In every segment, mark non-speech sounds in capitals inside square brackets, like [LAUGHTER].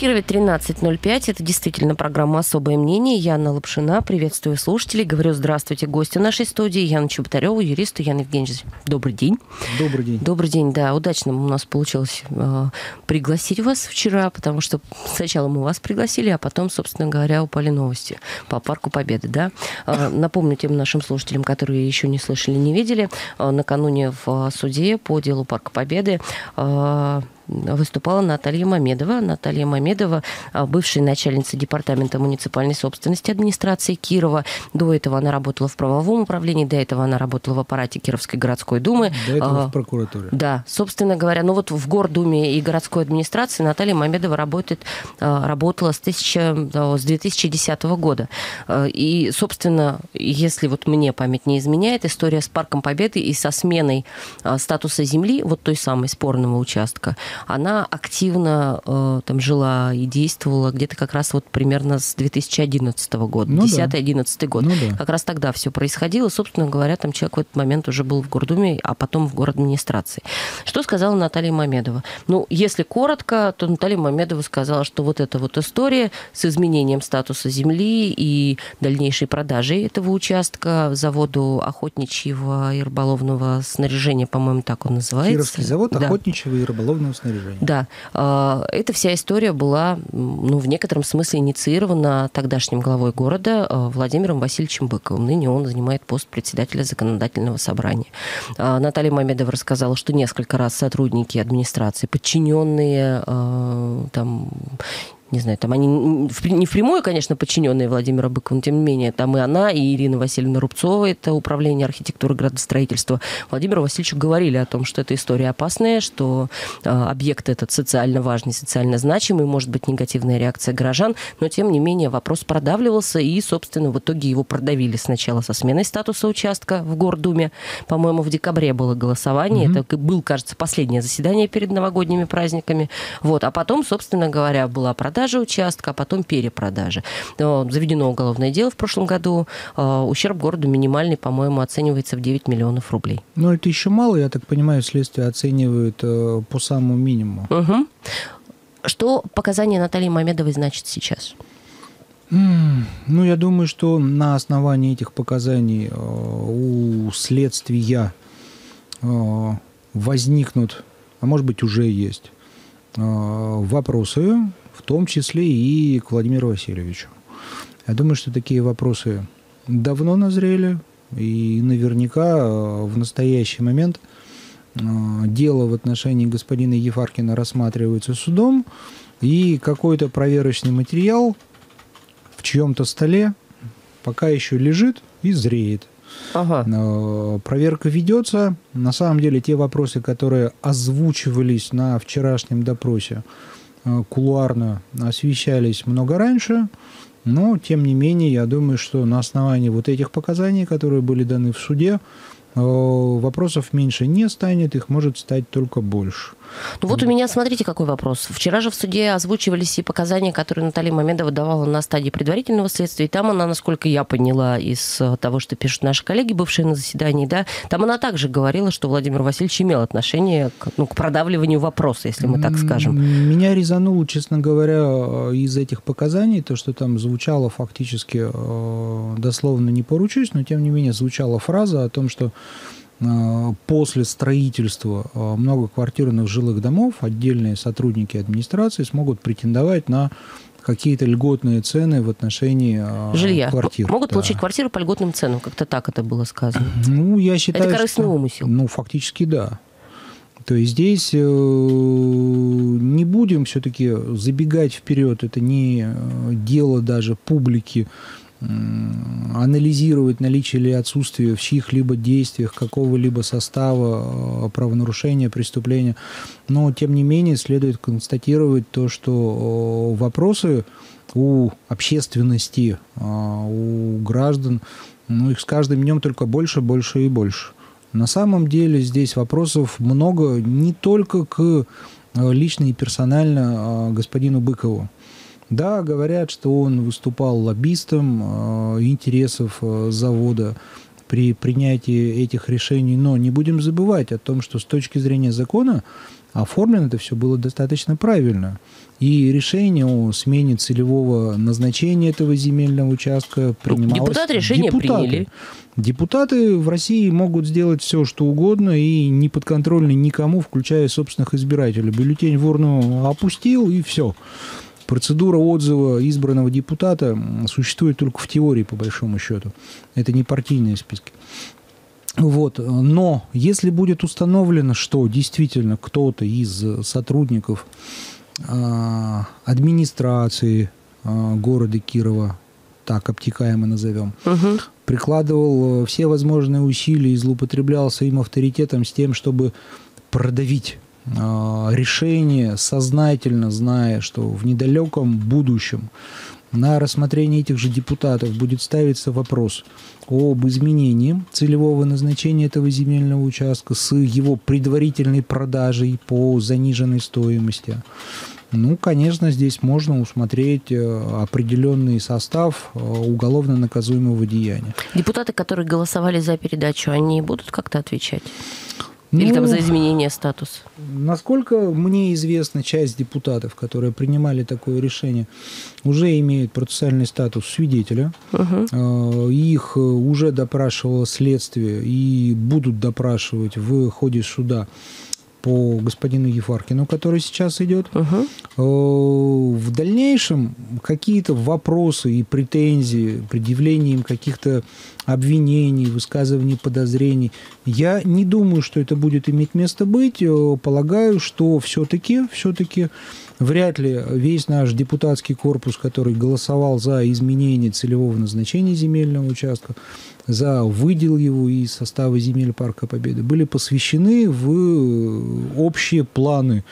Кирове 13.05. Это действительно программа «Особое мнение». Я Анна Лапшина. Приветствую слушателей. Говорю здравствуйте гостю нашей студии. Яна Чеботарева, юристу Ян Евгеньевич. Добрый день. Добрый день. Добрый день, да. Удачно у нас получилось э, пригласить вас вчера, потому что сначала мы вас пригласили, а потом, собственно говоря, упали новости по Парку Победы, да. Э, напомню тем нашим слушателям, которые еще не слышали, не видели, э, накануне в суде по делу Парка Победы э, выступала Наталья Мамедова. Наталья Мамедова, а, бывшая начальница департамента муниципальной собственности администрации Кирова. До этого она работала в правовом управлении, до этого она работала в аппарате Кировской городской думы. До этого а, в прокуратуре. Да, собственно говоря, ну вот в Гордуме и городской администрации Наталья Мамедова работает, а, работала с, 1000, с 2010 года. И, собственно, если вот мне память не изменяет, история с Парком Победы и со сменой статуса земли, вот той самой спорного участка, она активно э, там жила и действовала где-то как раз вот примерно с 2011 года, ну, 10-11 да. год. Ну, да. Как раз тогда все происходило. Собственно говоря, там человек в этот момент уже был в Гордуме, а потом в город администрации. Что сказала Наталья Мамедова? Ну, если коротко, то Наталья Мамедова сказала, что вот эта вот история с изменением статуса земли и дальнейшей продажей этого участка заводу охотничьего и рыболовного снаряжения, по-моему, так он называется. Кировский завод да. охотничьего и рыболовного снаряжения снаряжения. Да. А, эта вся история была ну, в некотором смысле инициирована тогдашним главой города а, Владимиром Васильевичем Быковым. Ныне он занимает пост председателя законодательного собрания. А, Наталья Мамедова рассказала, что несколько раз сотрудники администрации, подчиненные там не знаю, там они не впрямую, конечно, подчиненные Владимира Быкова, но тем не менее, там и она, и Ирина Васильевна Рубцова, это управление архитектуры градостроительства, Владимиру Васильевичу говорили о том, что эта история опасная, что э, объект этот социально важный, социально значимый, может быть негативная реакция горожан, но тем не менее вопрос продавливался, и, собственно, в итоге его продавили сначала со сменой статуса участка в Гордуме, по-моему, в декабре было голосование, mm-hmm. это был, кажется, последнее заседание перед новогодними праздниками, вот, а потом, собственно говоря, была продажа продажи участка, а потом перепродажи. Заведено уголовное дело в прошлом году. А, ущерб городу минимальный, по-моему, оценивается в 9 миллионов рублей. Но это еще мало, я так понимаю, следствие оценивают э, по самому минимуму. Угу. Что показания Натальи Мамедовой значит сейчас? Ну, я думаю, что на основании этих показаний э, у следствия э, возникнут, а может быть уже есть, вопросы в том числе и к Владимиру Васильевичу. Я думаю, что такие вопросы давно назрели, и наверняка э, в настоящий момент э, дело в отношении господина Ефаркина рассматривается судом, и какой-то проверочный материал в чьем-то столе пока еще лежит и зреет. Ага. Э, проверка ведется. На самом деле те вопросы, которые озвучивались на вчерашнем допросе, кулуарно освещались много раньше, но, тем не менее, я думаю, что на основании вот этих показаний, которые были даны в суде, э, вопросов меньше не станет, их может стать только больше. Ну вот у меня, смотрите, какой вопрос. Вчера же в суде озвучивались и показания, которые Наталья Мамедова давала на стадии предварительного следствия. И там она, насколько я поняла из э, того, что пишут наши коллеги, бывшие на заседании, да, там она также говорила, что Владимир Васильевич имел отношение к, ну, к продавливанию вопроса, если мы так скажем. Меня резануло, честно говоря, э, из этих показаний, то, что там звучало фактически, э, дословно не поручусь, но тем не менее звучала фраза о том, что после строительства э, многоквартирных жилых домов отдельные сотрудники администрации смогут претендовать на какие-то льготные цены в отношении э, Жилья. квартир. Могут да. получить квартиру по льготным ценам, как-то так это было сказано. Ну, я считаю, Это корыстный что, умысел. Ну, фактически да. То есть здесь не будем все-таки забегать вперед. Это не дело даже публики анализировать наличие или отсутствие в чьих-либо действиях какого-либо состава э, правонарушения, преступления. Но, тем не менее, следует констатировать то, что э, вопросы у общественности, э, у граждан, ну, их с каждым днем только больше, больше и больше. На самом деле здесь вопросов много не только к лично и персонально господину Быкову. Да, говорят, что он выступал лоббистом э, интересов э, завода. при принятии этих решений, но не будем забывать о том, что с точки зрения закона оформлено это все было достаточно правильно. И решение о смене целевого назначения этого земельного участка принималось... Депутаты решение депутаты. приняли. Депутаты в России могут сделать все, что угодно, и не подконтрольны никому, включая собственных избирателей. Бюллетень в урну опустил, и все. Процедура отзыва избранного депутата существует только в теории, по большому счету. Это не партийные списки. Вот. Но если будет установлено, что действительно кто-то из сотрудников а, администрации а, города Кирова, так обтекаемо назовем, Угу. прикладывал э, все возможные усилия и злоупотреблял своим авторитетом с тем, чтобы продавить решение, сознательно зная, что в недалеком будущем на рассмотрение этих же депутатов будет ставиться вопрос об изменении целевого назначения этого земельного участка с его предварительной продажей по заниженной стоимости. Ну, конечно, здесь можно усмотреть э, определенный состав э, уголовно наказуемого деяния. Депутаты, которые голосовали за передачу, они будут как-то отвечать? Или Ну, там за изменение статуса? Насколько мне известно, часть депутатов, которые принимали такое решение, уже имеют процессуальный статус свидетеля. Э, Их э, уже допрашивало следствие и будут допрашивать в ходе суда по господину Ефаркину, который сейчас идет. Э, В дальнейшем какие-то вопросы и претензии, предъявление им каких-то обвинений, высказываний подозрений, я не думаю, что это будет иметь место быть. Э, Полагаю, что все-таки, все-таки вряд ли весь наш депутатский корпус, который голосовал за изменение целевого назначения земельного участка, за выдел его из состава земель Парка Победы, были посвящены в э, общие планы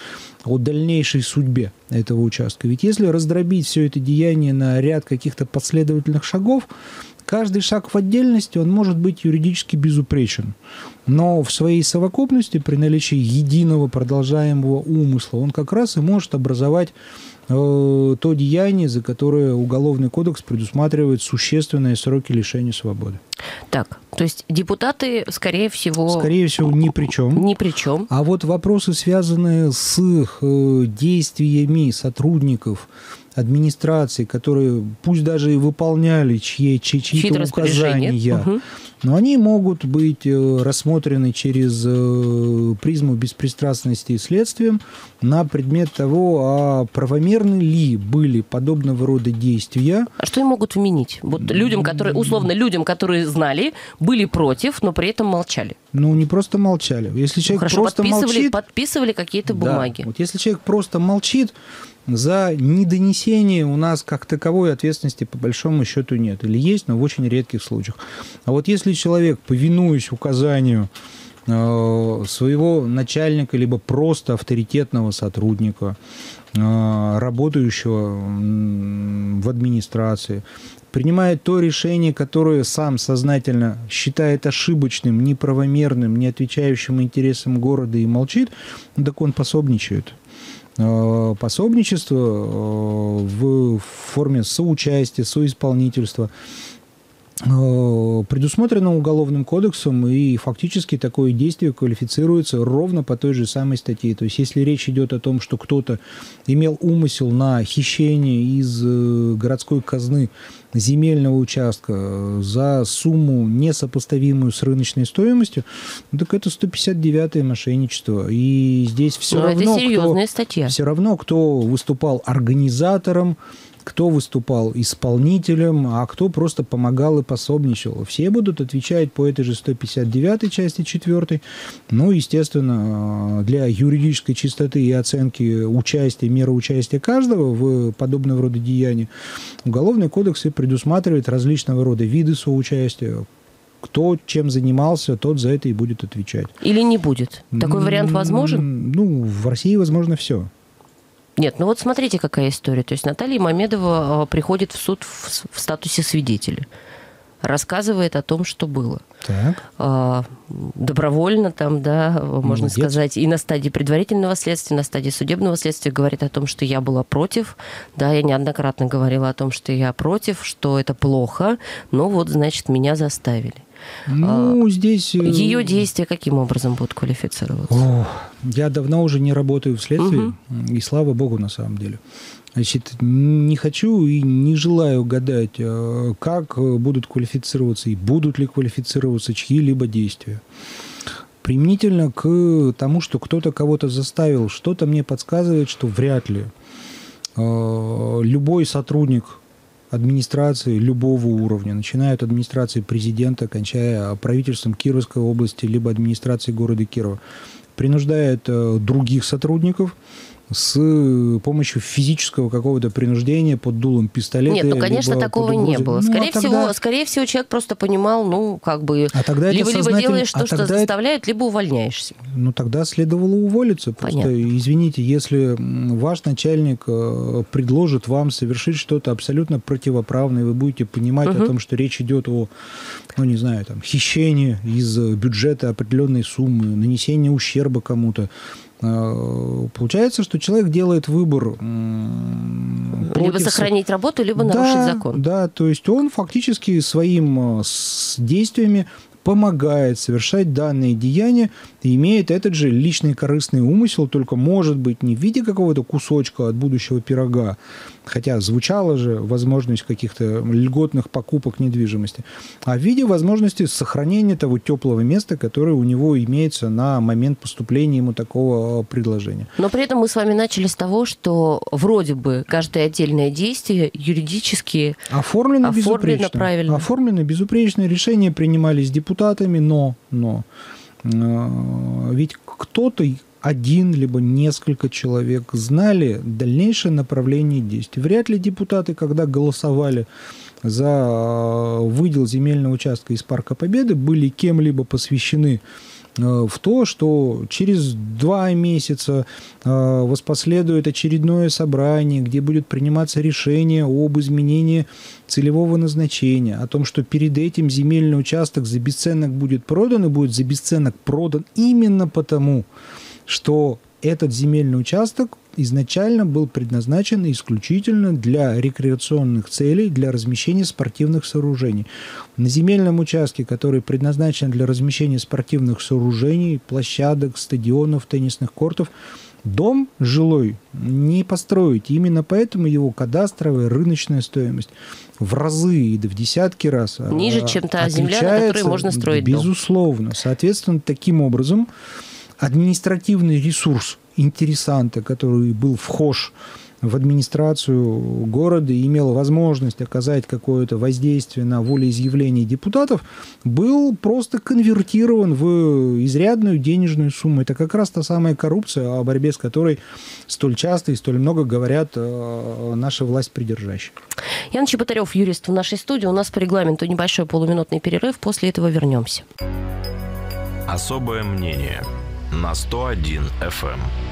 о дальнейшей судьбе этого участка. Ведь если раздробить все это деяние на ряд каких-то последовательных шагов, каждый шаг в отдельности, он может быть юридически безупречен. Но в своей совокупности, при наличии единого продолжаемого умысла, он как раз и может образовать э, то деяние, за которое Уголовный кодекс предусматривает существенные сроки лишения свободы. Так, то есть депутаты, скорее всего, Скорее всего, ни при чем. ни при чем. А вот вопросы, связанные с э, действиями сотрудников администрации, которые пусть даже и выполняли чьи, чьи, Чьи-то указания, Мгм. но они могут быть э, рассмотрены через э, призму беспристрастности и следствием на предмет того, а правомерны ли были подобного рода действия, А что им могут вменить? Вот людям, которые, условно, людям, которые знали, были против, но при этом молчали. ну, не просто молчали. Если человек Хорошо, просто подписывали, молчит, подписывали какие-то Да. бумаги. Вот если человек просто молчит, за недонесение у нас как таковой ответственности по большому счету нет. Или есть, но в очень редких случаях. А вот если человек, повинуясь указанию э, своего начальника, либо просто авторитетного сотрудника, э, работающего в администрации, принимает то решение, которое сам сознательно считает ошибочным, неправомерным, не отвечающим интересам города и молчит, так он пособничает. Э, Пособничество э, в форме соучастия, соисполнительства предусмотрено Уголовным кодексом, и фактически такое действие квалифицируется ровно по той же самой статье. То есть, если речь идет о том, что кто-то имел умысел на хищение из э, городской казны земельного участка э, за сумму, несопоставимую с рыночной стоимостью, ну, так это 159-е мошенничество. И здесь все Но равно... Ну, это кто- статья. все равно, кто выступал организатором, кто выступал исполнителем, а кто просто помогал и пособничал. Все будут отвечать по этой же 159 части 4. Ну, естественно, для юридической чистоты и оценки участия, меры участия каждого в подобного рода деянии Уголовный кодекс и предусматривает различного рода виды соучастия. Кто чем занимался, тот за это и будет отвечать. Или не будет? Такой вариант возможен? Ну, в России возможно все. Нет, ну вот смотрите, какая история. То есть Наталья Мамедова э, приходит в суд в, в статусе свидетеля, рассказывает о том, что было. Так. А, добровольно там, да, можно Молодец. сказать, и на стадии предварительного следствия, на стадии судебного следствия говорит о том, что я была против, да, я неоднократно говорила о том, что я против, что это плохо, но вот, значит, меня заставили. Ну, а, здесь... Э, Ее действия каким образом будут квалифицироваться? О, я давно уже не работаю в следствии, угу. и слава богу, на самом деле. Значит, не хочу и не желаю гадать, э, как будут квалифицироваться и будут ли квалифицироваться чьи-либо действия. Применительно к тому, что кто-то кого-то заставил, что-то мне подсказывает, что вряд ли. Э, любой сотрудник администрации любого уровня, начиная от администрации президента, кончая правительством Кировской области, либо администрации города Кирова, принуждает э, других сотрудников с помощью физического какого-то принуждения под дулом пистолета. Нет, ну, конечно, такого не было. Ну, скорее, а всего, скорее всего, человек просто понимал, ну, как бы, а тогда либо, сознатель... либо делаешь то, а что заставляют, либо увольняешься. Ну, тогда следовало уволиться. Просто, Понятно. извините, если ваш начальник э, предложит вам совершить что-то абсолютно противоправное, вы будете понимать угу. о том, что речь идет о, ну, не знаю, там, хищении из бюджета определенной суммы, нанесении ущерба кому-то, Э, получается, что человек делает выбор. Либо сохранить работу, либо нарушить да, закон. Да, то есть он фактически своим э, действиями помогает совершать данные деяния и имеет этот же личный корыстный умысел, только может быть не в виде какого-то кусочка от будущего пирога, хотя звучала же возможность каких-то льготных покупок недвижимости, а в виде возможности сохранения того теплого места, которое у него имеется на момент поступления ему такого предложения. Но при этом мы с вами начали с того, что вроде бы каждое отдельное действие юридически оформлено, оформлено безупречно. правильно. Оформлено безупречно. Решения принимались депутатами, но, но э, ведь кто-то один либо несколько человек знали дальнейшее направление действий. Вряд ли депутаты, когда голосовали за э, выдел земельного участка из Парка Победы, были кем-либо посвящены э, в то, что через два месяца э, воспоследует очередное собрание, где будет приниматься решение об изменении целевого назначения, о том, что перед этим земельный участок за бесценок будет продан и будет за бесценок продан именно потому, что этот земельный участок изначально был предназначен исключительно для рекреационных целей, для размещения спортивных сооружений. На земельном участке, который предназначен для размещения спортивных сооружений, площадок, стадионов, теннисных кортов, дом жилой не построить. Именно поэтому его кадастровая рыночная стоимость в разы и в десятки раз а, ниже, чем та земля, на которой можно строить безусловно. дом. Соответственно, таким образом административный ресурс интересанта, который был вхож в администрацию города и имел возможность оказать какое-то воздействие на волеизъявление депутатов, был просто конвертирован в изрядную денежную сумму. Это как раз та самая коррупция, о борьбе с которой столь часто и столь много говорят э, наши власть придержащие. Ян Чеботарев, юрист в нашей студии. У нас по регламенту небольшой полуминутный перерыв. После этого вернемся. Особое мнение на 101 FM.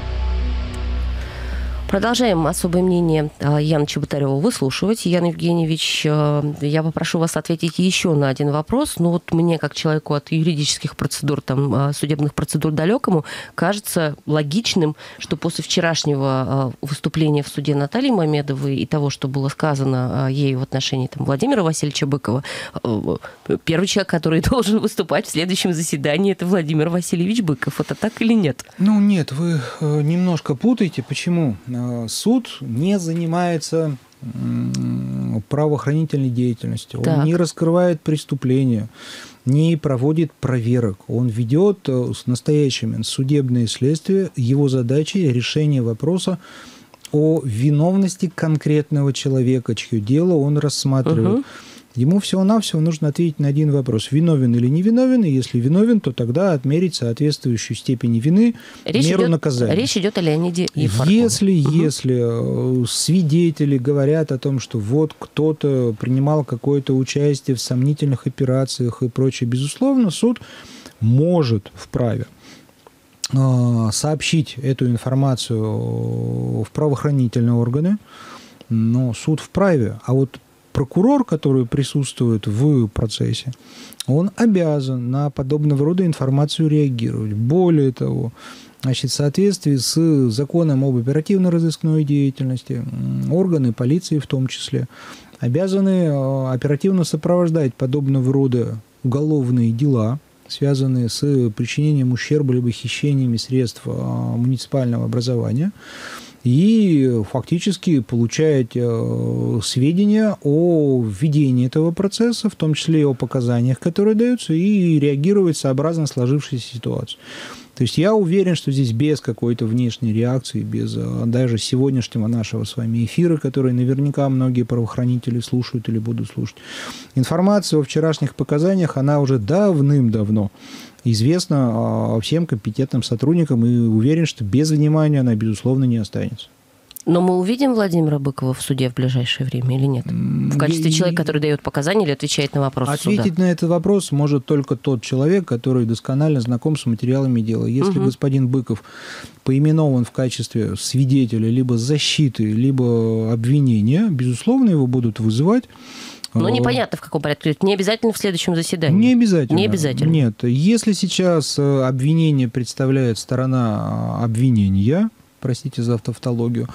Продолжаем особое мнение а, Яна Чеботарева выслушивать. Ян Евгеньевич, а, я попрошу вас ответить еще на один вопрос. Ну вот мне, как человеку от юридических процедур, там, а, судебных процедур далекому, кажется логичным, что после вчерашнего выступления в суде Натальи Мамедовой и того, что было сказано ей в отношении там, Владимира Васильевича Быкова, первый человек, который [LAUGHS] должен выступать в следующем заседании, это Владимир Васильевич Быков. Это так или нет? Ну нет, вы э, немножко путаете. Почему? Э, суд не занимается правоохранительной деятельностью, так. он не раскрывает преступления, не проводит проверок, он ведет э, с настоящими судебные следствия. Его задача решение вопроса о виновности конкретного человека, чье дело он рассматривает. Угу. Ему всего-навсего нужно ответить на один вопрос, виновен или не виновен, и если виновен, то тогда отмерить соответствующую степени вины речь меру идет, наказания. Речь идет о Леониде Ефаркове. Если, угу. если э, свидетели говорят о том, что вот кто-то принимал какое-то участие в сомнительных операциях и прочее, безусловно, суд может вправе э, сообщить эту информацию в правоохранительные органы, но суд вправе. А вот прокурор, который присутствует в процессе, он обязан на подобного рода информацию реагировать. Более того, Значит, в соответствии с законом об оперативно-розыскной деятельности, органы полиции в том числе, обязаны э, оперативно сопровождать подобного рода уголовные дела, связанные с причинением ущерба либо хищениями средств а, муниципального образования и фактически получает э, сведения о введении этого процесса, в том числе и о показаниях, которые даются, и реагировать сообразно сложившейся ситуации. То есть я уверен, что здесь без какой-то внешней реакции, без э, даже сегодняшнего нашего с вами эфира, который наверняка многие правоохранители слушают или будут слушать, информация о вчерашних показаниях, она уже давным-давно известна а, всем компетентным сотрудникам и уверен, что без внимания она, безусловно, не останется. Но мы увидим Владимира Быкова в суде в ближайшее время или нет? В качестве человека, который дает показания или отвечает на вопросы Ответить суда? на этот вопрос может только тот человек, который досконально знаком с материалами дела. Если Мгм. господин Быков поименован в качестве свидетеля либо защиты, либо обвинения, безусловно, его будут вызывать. Но Э, непонятно в каком порядке. Не обязательно в следующем заседании. Не обязательно. Не обязательно. Нет. Если сейчас э, обвинение представляет сторона э, обвинения, простите за тавтологию,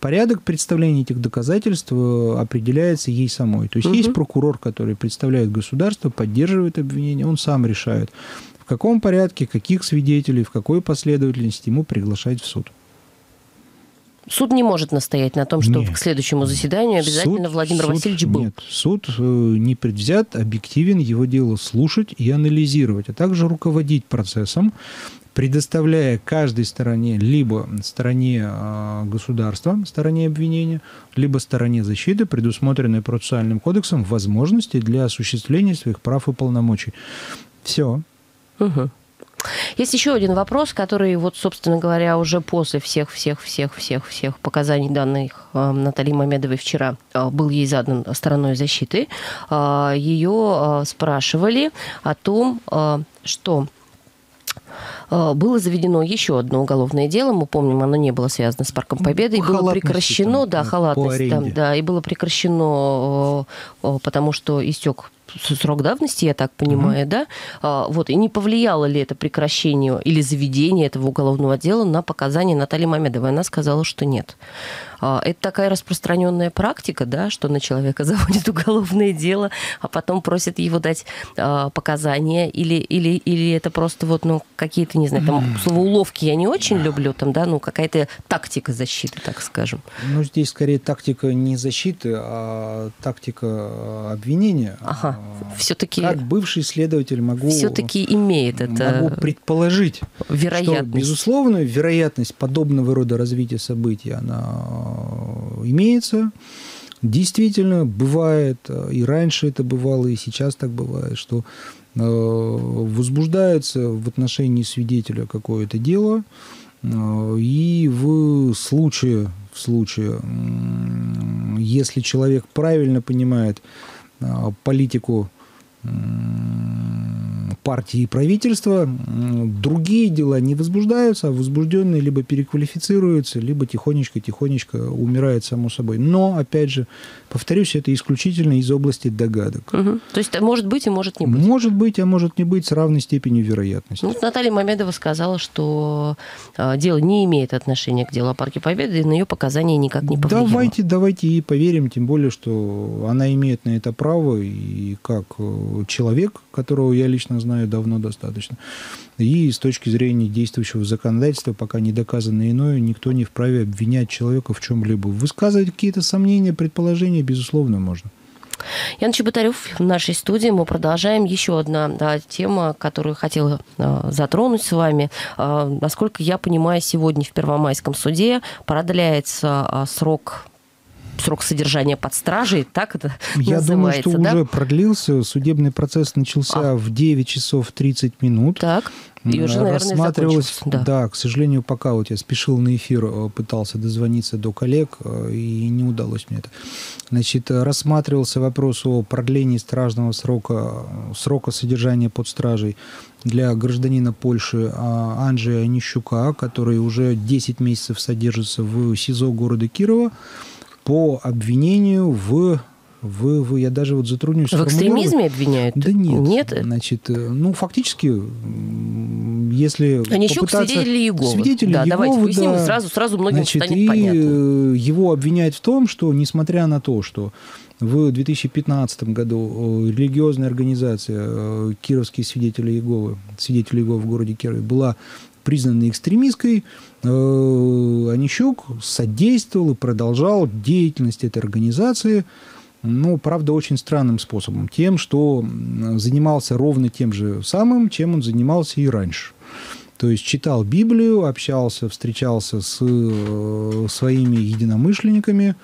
порядок представления этих доказательств э, определяется ей самой. То есть Мгм. есть прокурор, который представляет государство, поддерживает обвинение, он сам решает, в каком порядке, каких свидетелей, в какой последовательности ему приглашать в суд. Суд не может настоять на том, что Нет. к следующему заседанию обязательно Суд- Владимир суд- Васильевич был. Нет, суд э, не предвзят, объективен, его дело слушать и анализировать, а также руководить процессом, предоставляя каждой стороне, либо стороне э, государства, стороне обвинения, либо стороне защиты, предусмотренные процессуальным кодексом, возможности для осуществления своих прав и полномочий. Все. Мгм. Есть еще один вопрос, который, вот, собственно говоря, уже после всех, всех, всех, всех, всех показаний данных э, Натальи Мамедовой вчера э, был ей задан стороной защиты. Ее спрашивали о том, что было заведено еще одно уголовное дело. Мы помним, оно не было связано с Парком Ну, Победы. И было прекращено, там, да, халатность там, да, и было прекращено, э, э, потому что истек срок давности, я так понимаю, да? А, Вот, и не повлияло ли это прекращение или заведение этого уголовного дела на показания Натальи Мамедовой? Она сказала, что нет. А, Это такая распространенная практика, да, что на человека [LAUGHS] заводит уголовное дело, а потом просят его дать а, показания, или, или, или это просто вот, ну, какие-то, не знаю, там, слово уловки я не очень люблю, там, да, ну, какая-то тактика защиты, так скажем. Ну, здесь скорее тактика не защиты, а тактика э, обвинения. Ага, А, все-таки Как бывший следователь могу, все-таки имеет это могу предположить, вероятность. что, безусловно, вероятность подобного рода развития событий, она э, имеется. Действительно, бывает, э, и раньше это бывало, и сейчас так бывает, что э, возбуждается в отношении свидетеля какое-то дело, и в случае, в случае, если человек правильно понимает политику м, партии и правительства, другие дела не возбуждаются, а возбужденные либо переквалифицируются, либо тихонечко-тихонечко умирают само собой. Но, опять же, повторюсь, это исключительно из области догадок. Мгм. То есть может быть и может не быть. Может быть, а может не быть с равной степенью вероятности. Ну, вот Наталья Мамедова сказала, что э, дело не имеет отношения к делу о Парке Победы, и на ее показания никак не повлияло. Давайте, давайте ей поверим, тем более, что она имеет на это право, и как э, человек, которого я лично знаю давно достаточно, и с точки зрения действующего законодательства, пока не доказано иное, никто не вправе обвинять человека в чем-либо. Высказывать какие-то сомнения, предположения, безусловно, можно. Ян Чеботарев в нашей студии. Мы продолжаем. Еще одна да, тема, которую хотела э, затронуть с вами. Э, насколько я понимаю, сегодня в Первомайском суде продляется э, срок срок содержания под стражей, так это Я думаю, называется, что да? уже продлился. Судебный процесс начался А. в 9 часов 30 минут. Так, и уже, наверное, рассматривалось, закончился. да. к сожалению, пока вот я спешил на эфир, э, пытался дозвониться до коллег, э, и не удалось мне это. Значит, рассматривался вопрос о продлении стражного срока, э, срока содержания под стражей для гражданина Польши а, Анджея Онищука, который уже 10 месяцев содержится в СИЗО города Кирова по обвинению в... в, в я даже вот затруднюсь В экстремизме обвиняют? Да нет. Нет? Значит, э, ну, фактически, если Онищук свидетели Иеговы. Свидетели да, Иеговы, давайте поясним, да. сразу, сразу многим Значит, станет и понятно. его обвиняют в том, что, несмотря на то, что в 2015 году э, религиозная организация э, Кировские свидетели Иеговы, свидетели Иеговы в городе Кирове, была признана экстремистской, э, Онищук содействовал и продолжал деятельность этой организации, ну, правда, очень странным способом. Тем, что занимался ровно тем же самым, чем он занимался и раньше. То есть читал Библию, общался, встречался с э, своими единомышленниками,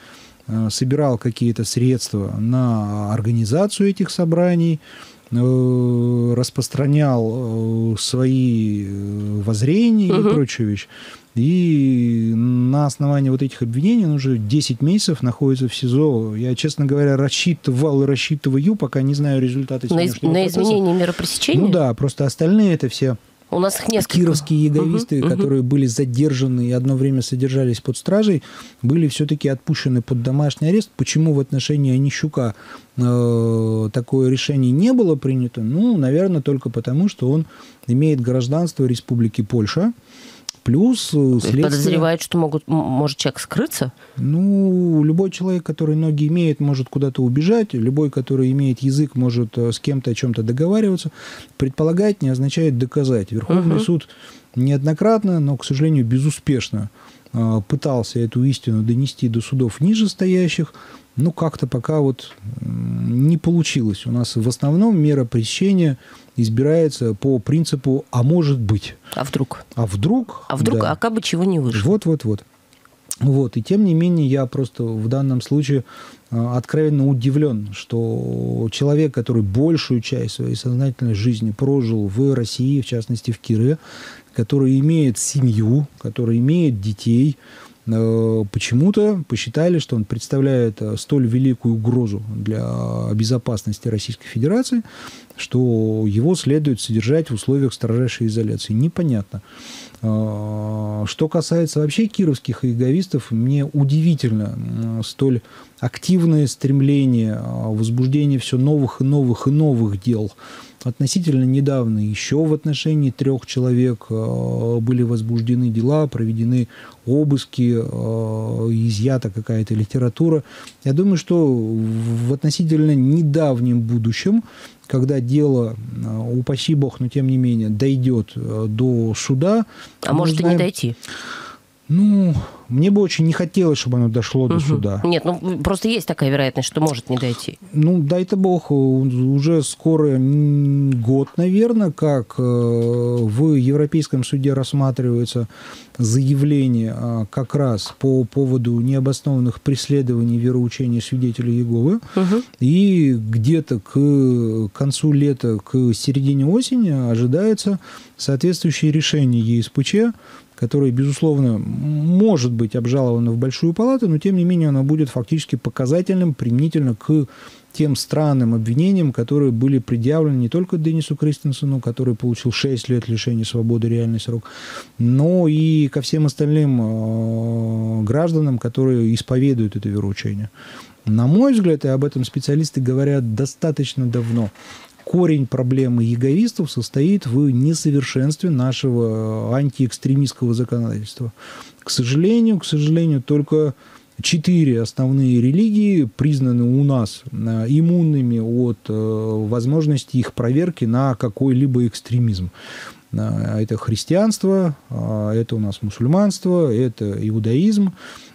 э, собирал какие-то средства на организацию этих собраний, распространял э, свои э, воззрения и Мгм. прочую вещь. И на основании вот этих обвинений он уже 10 месяцев находится в СИЗО. Я, честно говоря, рассчитывал и рассчитываю, пока не знаю результаты На, из- на изменение меры пресечения? Ну да, просто остальные это все У нас их несколько. кировские яговисты, Мгм, мгм. которые были задержаны и одно время содержались под стражей, были все-таки отпущены под домашний арест. Почему в отношении Онищука э, такое решение не было принято? Ну, наверное, только потому, что он имеет гражданство Республики Польша. Плюс э, следствие... Подозревают, что могут, может человек скрыться? Ну, любой человек, который ноги имеет, может куда-то убежать. Любой, который имеет язык, может э, с кем-то о чем-то договариваться. Предполагать не означает доказать. Верховный Мгм. суд неоднократно, но, к сожалению, безуспешно пытался эту истину донести до судов нижестоящих. Ну, как-то пока вот не получилось. У нас в основном мера пресечения избирается по принципу «а может быть». А вдруг? А вдруг? А вдруг, да. а как бы чего не вышло? Вот, вот, и тем не менее я просто в данном случае э, откровенно удивлен, что человек, который большую часть своей сознательной жизни прожил в России, в частности в Кирове, который имеет семью, который имеет детей, э, почему-то посчитали, что он представляет э, столь великую угрозу для безопасности Российской Федерации, что его следует содержать в условиях строжайшей изоляции. Непонятно. Что касается вообще кировских иеговистов, мне удивительно столь активное стремление, возбуждение все новых и новых и новых дел. Относительно недавно еще в отношении трех человек а, были возбуждены дела, проведены обыски, а, изъята какая-то литература. Я думаю, что в относительно недавнем будущем когда дело, а, упаси бог, но тем не менее, дойдет до суда. А может и не узнаем- дойти? Ну, мне бы очень не хотелось, чтобы оно дошло до Мгм. суда. Нет, ну просто есть такая вероятность, что может не дойти. Ну, дай-то бог, уже скоро год, наверное, как э, в Европейском суде рассматривается заявление а, как раз по поводу необоснованных преследований вероучения свидетелей Иеговы. Мгм. И где-то к концу лета, к середине осени ожидается соответствующее решение ЕСПЧ, которое, безусловно, может быть обжаловано в Большую палату, но тем не менее оно будет фактически показательным применительно к тем странным обвинениям, которые были предъявлены не только Денису Кристенсену, который получил 6 лет лишения свободы, реальный срок, но и ко всем остальным э, гражданам, которые исповедуют это вероучение. На мой взгляд, и об этом специалисты говорят достаточно давно, корень проблемы яговистов состоит в несовершенстве нашего антиэкстремистского законодательства. К сожалению, к сожалению, только четыре основные религии признаны у нас э, иммунными от э, возможности их проверки на какой-либо экстремизм. Э, Это христианство, э, это у нас мусульманство, это иудаизм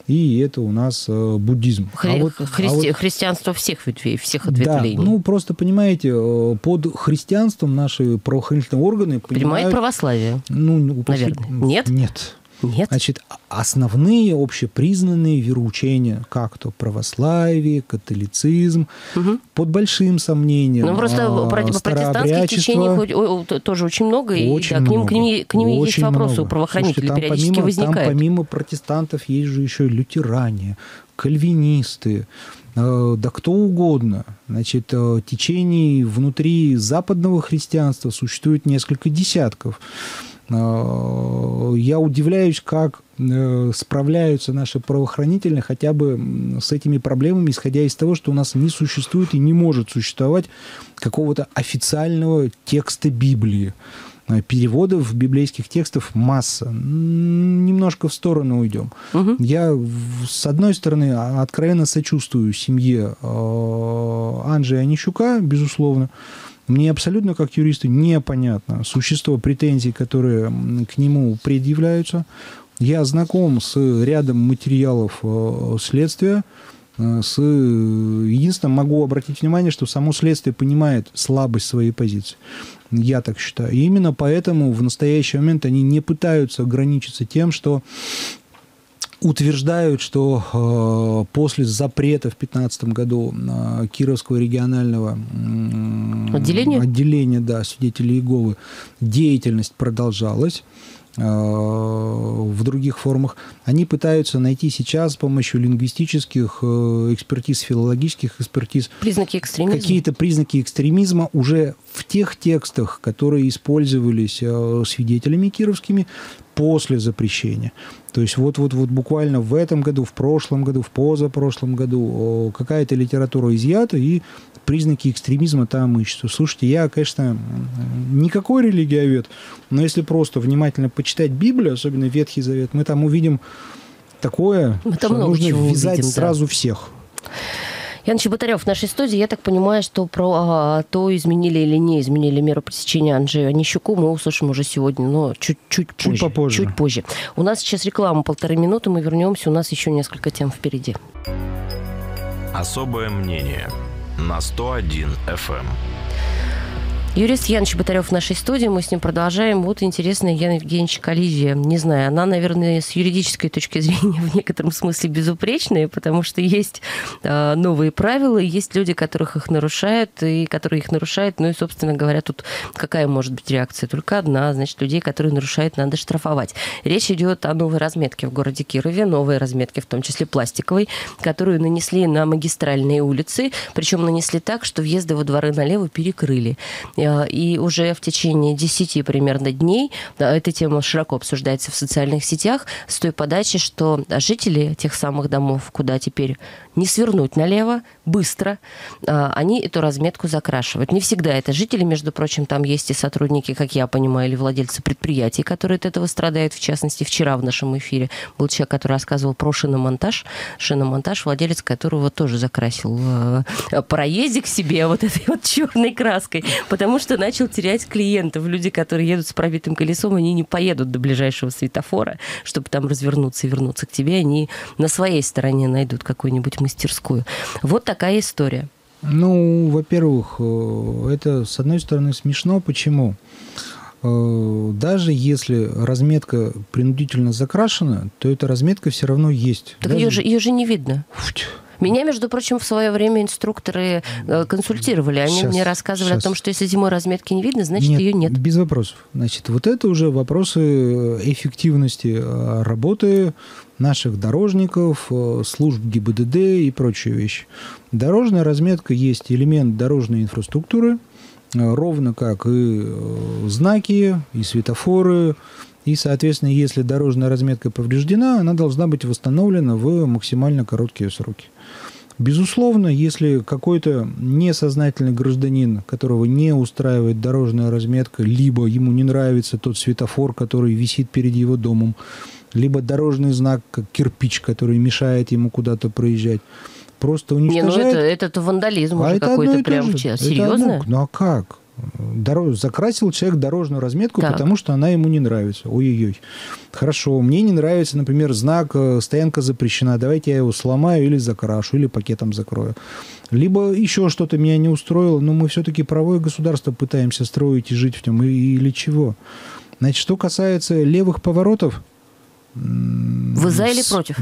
и это у нас э, буддизм. А Хри- вот- а христи- вот- Христианство всех ветвей, всех да, ответвлений. ну просто понимаете, э, под христианством наши правоохранительные органы Понимает понимают... православие. Ну, ну, Наверное. Нет? Нет. Нет? Значит, основные общепризнанные вероучения, как то православие, католицизм, Мгм. под большим сомнением. Ну, просто а, про- протестантских течений тоже очень много, и Очень да, к ним, много. к ним, к ним есть Очень вопросы много. у правоохранителей, Слушайте, периодически помимо, возникают. Там помимо протестантов есть же еще лютеране, кальвинисты, э, да кто угодно. Значит, э, течений внутри западного христианства существует несколько десятков. Э, Я удивляюсь, как э, справляются наши правоохранители хотя бы с этими проблемами, исходя из того, что у нас не существует и не может существовать какого-то официального текста Библии. Э, переводов библейских текстов масса. Немножко в сторону уйдем. Угу. Я, с одной стороны, а, откровенно сочувствую семье Анжи Онищука, безусловно. Мне абсолютно, как юристу, непонятно существо претензий, которые к нему предъявляются. Я знаком с рядом материалов э, следствия, с... Единственное, могу обратить внимание, что само следствие понимает слабость своей позиции. Я так считаю. И именно поэтому в настоящий момент они не пытаются ограничиться тем, что утверждают, что э, после запрета в 2015 году э, Кировского регионального отделения, отделения да, свидетелей Иеговы деятельность продолжалась. Э, в других формах, они пытаются найти сейчас с помощью лингвистических экспертиз, филологических экспертиз признаки экстремизма. какие-то признаки экстремизма уже в тех текстах, которые использовались свидетелями кировскими после запрещения. То есть вот-вот-вот буквально в этом году, в прошлом году, в позапрошлом году какая-то литература изъята, и признаки экстремизма там ищутся. Слушайте, я, конечно, никакой религиовед, но если просто внимательно почитать Библию, особенно Ветхий Завет, мы там увидим такое, мы что нужно ввязать увидим, сразу да. всех. Ян Чеботарев в нашей студии. Я так понимаю, что про а, то, изменили или не изменили меру пресечения Анжея Онищуку, мы услышим уже сегодня, но чуть-чуть позже. Чуть попозже. Чуть позже. У нас сейчас реклама полторы минуты, мы вернемся, у нас еще несколько тем впереди. Особое мнение на 101 FM. Юрист Ян Чеботарев в нашей студии. Мы с ним продолжаем. Вот интересная Яна Евгеньевича коллизия. Не знаю, она, наверное, с юридической точки [LAUGHS] зрения в некотором смысле безупречная, потому что есть э, новые правила, есть люди, которых их нарушают, и которые их нарушают. Ну и, собственно говоря, тут какая может быть реакция? Только одна. Значит, людей, которые нарушают, надо штрафовать. Речь идет о новой разметке в городе Кирове, новой разметке, в том числе пластиковой, которую нанесли на магистральные улицы, причем нанесли так, что въезды во дворы налево перекрыли. Э, и уже в течение 10 примерно дней эта тема широко обсуждается в социальных сетях с той подачи, что жители тех самых домов, куда теперь не свернуть налево, быстро, э, они эту разметку закрашивают. Не всегда это жители, между прочим, там есть и сотрудники, как я понимаю, или владельцы предприятий, которые от этого страдают. В частности, вчера в нашем эфире был человек, который рассказывал про шиномонтаж. Шиномонтаж, владелец которого тоже закрасил э, проездик себе вот этой вот черной краской, потому что начал терять клиентов. Люди, которые едут с пробитым колесом, они не поедут до ближайшего светофора, чтобы там развернуться и вернуться к тебе. Они на своей стороне найдут какую-нибудь мастерскую. Вот такая история. Ну, во-первых, э, это, с одной стороны, смешно. Почему? Э, даже если разметка принудительно закрашена, то эта разметка все равно есть. Так Даже... ее, же, ее же не видно. Меня, между прочим, в свое время инструкторы э, консультировали. Они сейчас, мне рассказывали сейчас. о том, что если зимой разметки не видно, значит нет, ее нет. Без вопросов. Значит, вот это уже вопросы эффективности работы наших дорожников, э, служб ГИБДД и прочие вещи. Дорожная разметка есть элемент дорожной инфраструктуры, ровно как и знаки, и светофоры, и, соответственно, если дорожная разметка повреждена, она должна быть восстановлена в максимально короткие сроки. Безусловно, если какой-то несознательный гражданин, которого не устраивает дорожная разметка, либо ему не нравится тот светофор, который висит перед его домом, либо дорожный знак, как кирпич, который мешает ему куда-то проезжать, просто уничтожает... Не, ну это, это вандализм а уже какой-то прям. Серьезно? Ну а как? Дорож... Закрасил человек дорожную разметку, так. потому что она ему не нравится. Ой-ой-ой. Хорошо, мне не нравится, например, знак э, «стоянка запрещена», давайте я его сломаю или закрашу, или пакетом закрою. Либо еще что-то меня не устроило, но мы все-таки правое государство пытаемся строить и жить в нем, или чего. Значит, что касается левых поворотов, вы за или против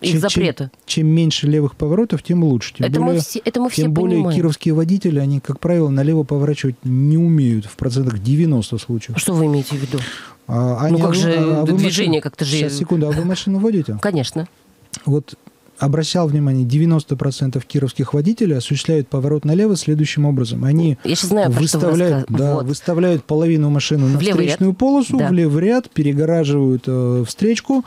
их чем, запрета? Чем, чем меньше левых поворотов, тем лучше. Тем это, более, мы все, это мы все Тем более понимаем. кировские водители, они, как правило, налево поворачивать не умеют в процентах 90 случаев. Что вы имеете в виду? А, они, ну как же а, движение машин... как-то же... Сейчас, секунду, а вы машину водите? Конечно. Вот обращал внимание, 90% кировских водителей осуществляют поворот налево следующим образом. Они Я знаю, выставляют, да, вот. выставляют половину машины на встречную ряд. полосу, да. в левый ряд, перегораживают э, встречку,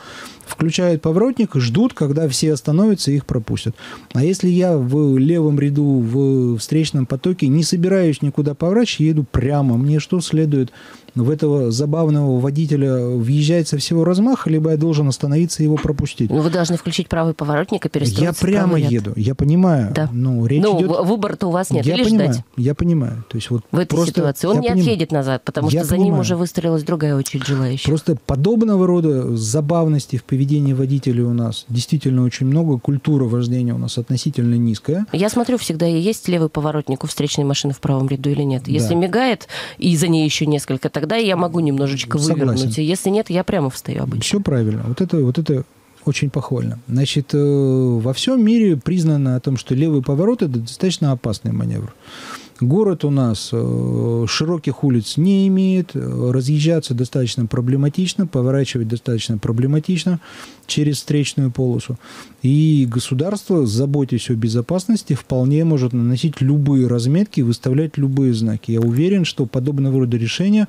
включают поворотник ждут, когда все остановятся и их пропустят. А если я в левом ряду в встречном потоке не собираюсь никуда поворачивать, еду прямо, мне что следует в этого забавного водителя въезжать со всего размаха, либо я должен остановиться и его пропустить. Ну, вы должны включить правый поворотник и перестроиться Я прямо еду, я понимаю. Да. Ну, речь ну, идет... выбора-то у вас нет, я или понимаю, ждать. Я понимаю. То есть вот в этой просто ситуации. Он я не поним- отъедет назад, потому Я что за ним понимаю. уже выстроилась другая очередь желающих. Просто подобного рода забавности в поведении водителей у нас действительно очень много. Культура вождения у нас относительно низкая. Я смотрю всегда, есть левый поворотник у встречной машины в правом ряду или нет. Если Да. мигает, и за ней еще несколько, тогда я могу немножечко Согласен. вывернуть. Если нет, я прямо встаю обычно. Все правильно. Вот это, вот это очень похвально. Значит, э, во всем мире признано о том, что левый поворот – это достаточно опасный маневр. Город у нас э, широких улиц не имеет, разъезжаться достаточно проблематично, поворачивать достаточно проблематично через встречную полосу. И государство, заботясь о безопасности, вполне может наносить любые разметки выставлять любые знаки. Я уверен, что подобного рода решения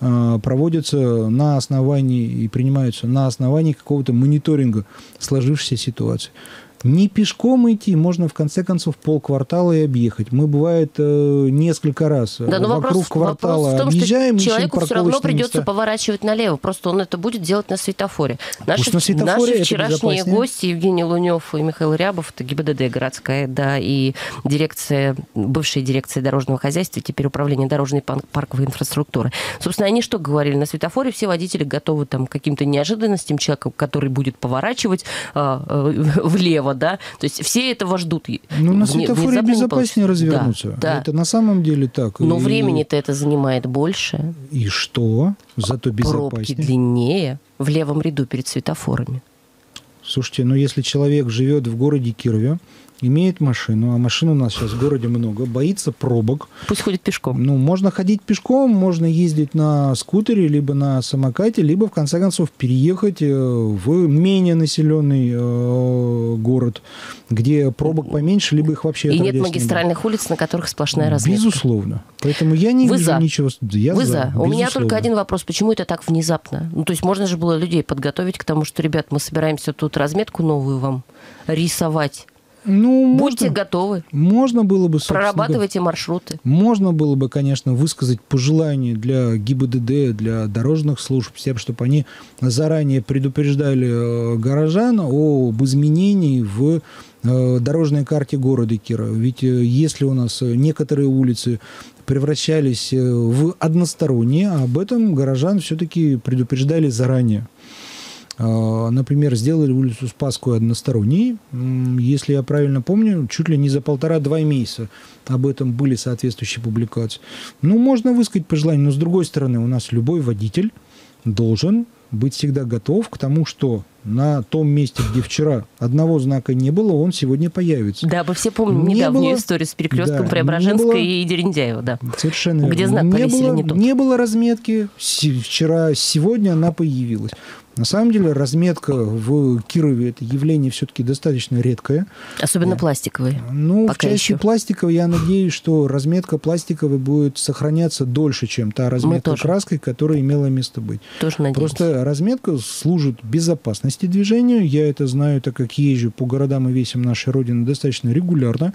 э, проводятся на основании и принимаются на основании какого-то мониторинга сложившейся ситуации. Не пешком идти, можно в конце концов полквартала и объехать. Мы, бывает, э, несколько раз э, Да, но вокруг вопрос, квартала вопрос в том, объезжаем, что человеку все равно придется места. поворачивать налево. Просто он это будет делать на светофоре. Наши, Пусть на светофоре, наши вчерашние гости Евгений Лунев и Михаил Рябов, это ГИБДД городская, да, и дирекция, бывшая дирекция дорожного хозяйства, теперь управление дорожной парковой инфраструктуры. Собственно, они что говорили? На светофоре все водители готовы там, к каким-то неожиданностям человека, который будет поворачивать а, э, [LAUGHS] влево, да. То есть все этого ждут. Ну, на светофоре безопаснее развернуться. Да, да. Это на самом деле так. Но И- времени-то это занимает больше. И что? Зато Пробки безопаснее. длиннее в левом ряду перед светофорами. Слушайте, ну если человек живет в городе Кирове, имеет машину, а машин у нас сейчас в городе много, боится пробок, Пусть ходит пешком. ну, можно ходить пешком, можно ездить на скутере, либо на самокате, либо, в конце концов, переехать э, в менее населенный э, город, где пробок поменьше, либо их вообще И нет отродясь не магистральных улиц, на которых сплошная разметка. Безусловно. Поэтому я не Вы вижу за? ничего... Я Вы за, за. У меня только один вопрос. Почему это так внезапно? Ну, то есть можно же было людей подготовить к тому, что, ребят, мы собираемся тут разметку новую вам рисовать. Ну, Будьте можно, готовы. можно было бы, Прорабатывайте маршруты. Можно было бы, конечно, высказать пожелание для ГИБДД, для дорожных служб, тем, чтобы они заранее предупреждали э, горожан об изменении в э, дорожной карте города Кирова. Ведь э, если у нас некоторые улицы превращались в односторонние, об этом горожан все-таки предупреждали заранее. А, Например, сделали улицу Спасскую односторонней. Если я правильно помню, чуть ли не за полтора-два месяца об этом были соответствующие публикации. Ну, можно высказать пожелание, но с другой стороны, у нас любой водитель должен быть всегда готов к тому, что на том месте, где вчера одного знака не было, он сегодня появится. Да, мы все помним Не недавнюю было- историю с перекрестком да, Преображенской было- и Дерендяева, да. Совершенно Где верно. знак не повесили было, не тот. не было разметки. Вчера, сегодня она появилась. На самом деле разметка в Кирове это явление все-таки достаточно редкое. Особенно Да. пластиковые. Ну, в Пока части еще. пластиковой я надеюсь, что разметка пластиковой будет сохраняться дольше, чем та разметка краской, которая имела место быть. Тоже надеемся. Просто разметка служит безопасности движению. Я это знаю, так как езжу по городам и весям нашей Родины достаточно регулярно.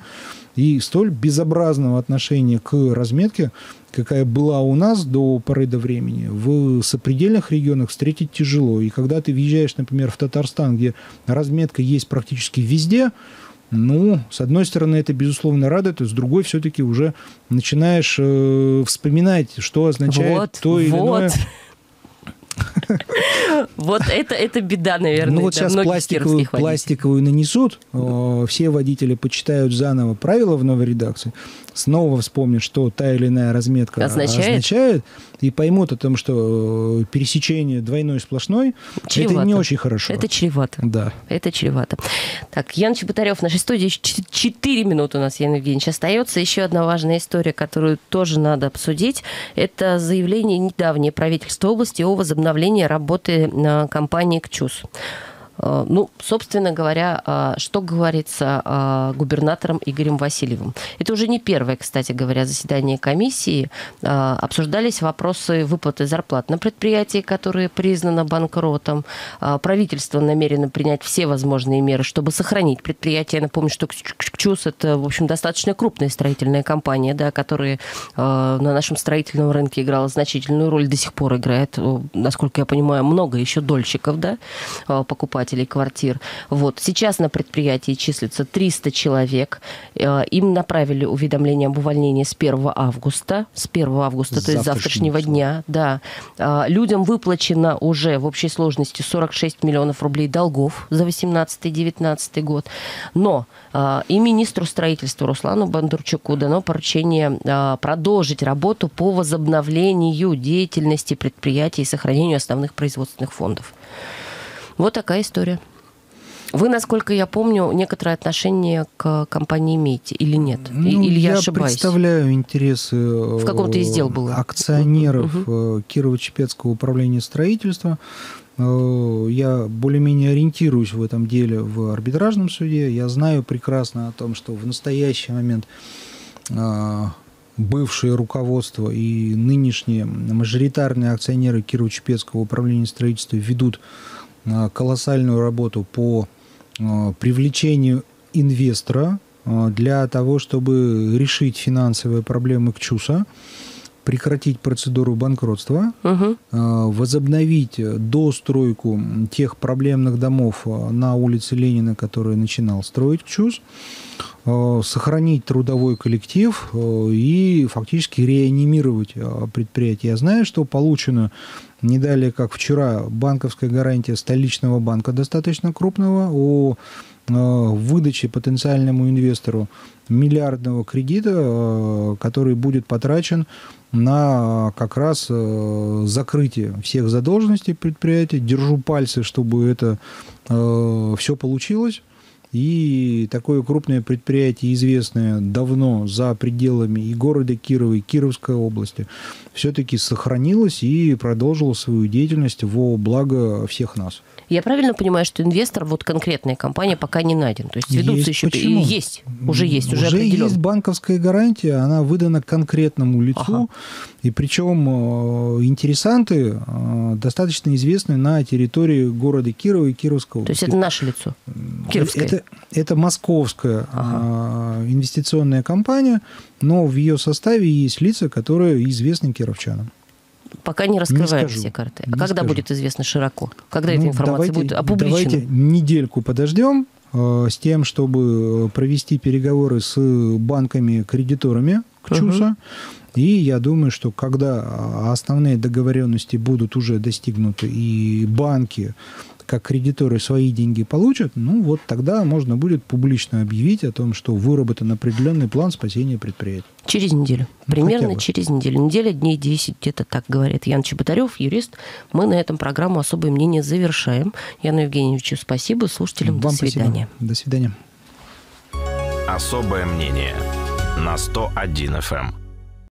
И столь безобразного отношения к разметке, какая была у нас до поры до времени, в сопредельных регионах встретить тяжело. И когда ты въезжаешь, например, в Татарстан, где разметка есть практически везде, ну, с одной стороны, это, безусловно, радует, а с другой все-таки уже начинаешь э, вспоминать, что означает вот, то или вот. иное. Вот это, это беда, наверное, Ну вот сейчас пластиковую, пластиковую нанесут, э, все водители почитают заново правила в новой редакции, снова вспомнят, что та или иная разметка Означает? означает и поймут о том, что э, пересечение двойной сплошной, это Чревато. не очень хорошо. Это чревато. Да. Это чревато. Так, Ян Чеботарев в нашей студии. Четыре минуты у нас, Ян Евгеньевич, остается. Еще одна важная история, которую тоже надо обсудить. Это заявление недавнее правительства области о возобновлении работы на компании «КЧУС». Э, ну, собственно говоря, э, что говорится э, губернатором Игорем Васильевым. Это уже не первое, кстати говоря, заседание комиссии. Обсуждались вопросы выплаты зарплат на предприятии, которое признано банкротом. Правительство намерено принять все возможные меры, чтобы сохранить предприятие. Я напомню, что КЧУС – это, в общем, достаточно крупная строительная компания, да, которая на нашем строительном рынке играла значительную роль, до сих пор играет, насколько я понимаю, много еще дольщиков, да, покупать покупателей квартир. Вот. Сейчас на предприятии числится 300 человек. Э, им направили уведомление об увольнении с 1 августа. С 1 августа, с то есть завтрашнего дня. Да. Э, людям выплачено уже в общей сложности 46 миллионов рублей долгов за 18-19 год. Но э, и министру строительства Руслану Бондарчуку дано поручение продолжить работу по возобновлению деятельности предприятий и сохранению основных производственных фондов. Вот такая история. Вы, насколько я помню, некоторое отношение к компании имеете или нет? Ну, или я, я ошибаюсь? представляю интересы в каком-то из дел было. акционеров угу. Кирово-Чепецкого управления строительства. Э, я более-менее ориентируюсь в этом деле в арбитражном суде. Я знаю прекрасно о том, что в настоящий момент бывшее руководство и нынешние мажоритарные акционеры Кирово-Чепецкого управления строительства ведут Э, колоссальную работу по э, привлечению инвестора э, для того, чтобы решить финансовые проблемы КЧУСа, прекратить процедуру банкротства, угу. возобновить достройку тех проблемных домов на улице Ленина, которые начинал строить КЧУС, сохранить трудовой коллектив и фактически реанимировать предприятие. Я знаю, что получено не далее, как вчера, банковская гарантия столичного банка достаточно крупного о э, выдаче потенциальному инвестору миллиардного кредита, э, который будет потрачен на как раз э, закрытие всех задолженностей предприятия. Держу пальцы, чтобы это все получилось. И такое крупное предприятие, известное давно за пределами и города Кирова, и Кировской области, все-таки сохранилось и продолжило свою деятельность во благо всех нас. Я правильно понимаю, что инвестор, вот конкретная компания, пока не найден? То есть ведутся есть, еще... Почему? Есть, уже есть, уже, уже определен. есть банковская гарантия, она выдана конкретному лицу, ага. и причем э, интересанты э, достаточно известны на территории города Кирова и Кировской области. То есть это наше лицо, Кировское? Это, это московская ага. Э, инвестиционная компания, но в ее составе есть лица, которые известны кировчанам. Пока не раскрываем не все карты. А когда скажу. будет известно широко? Когда ну, эта информация давайте, будет опубличена? Давайте недельку подождем э, с тем, чтобы провести переговоры с банками-кредиторами КЧУСа. Угу. И я думаю, что когда основные договоренности будут уже достигнуты, и банки как кредиторы свои деньги получат, ну вот тогда можно будет публично объявить о том, что выработан определенный план спасения предприятия. Через неделю. Ну, Примерно через неделю. Неделя, дней 10, где-то так говорит Ян Чеботарев, юрист. Мы на этом программу «Особое мнение» завершаем. Яну Евгеньевичу спасибо, слушателям Вам до свидания. Спасибо. До свидания. «Особое мнение» на 101 FM.